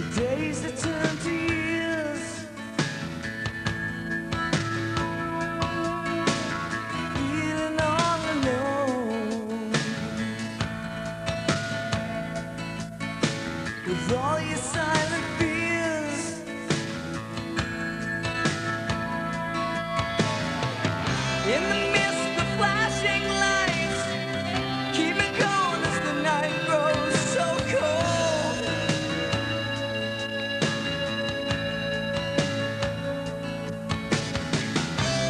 the day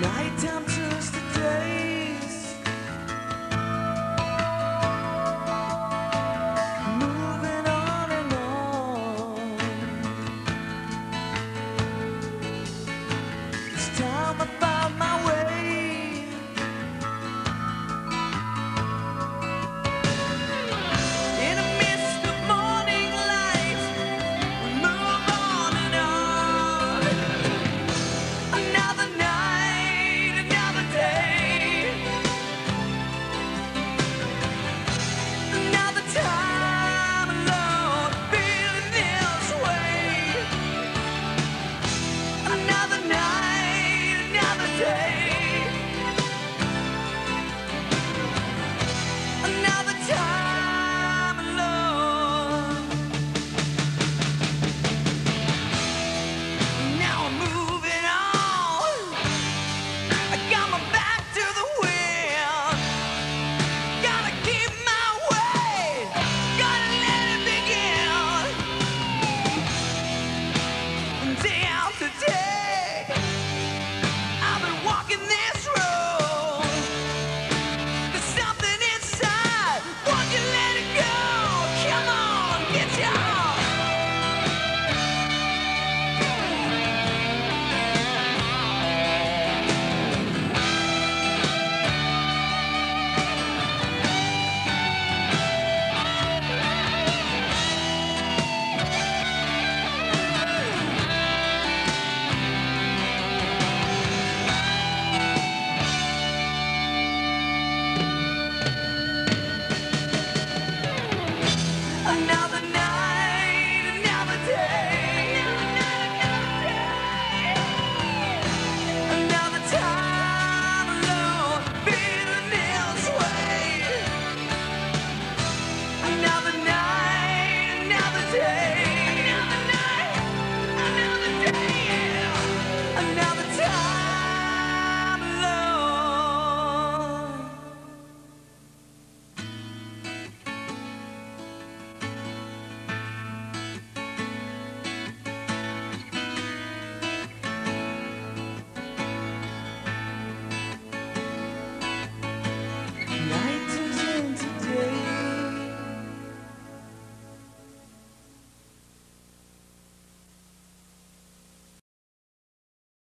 Nighttime to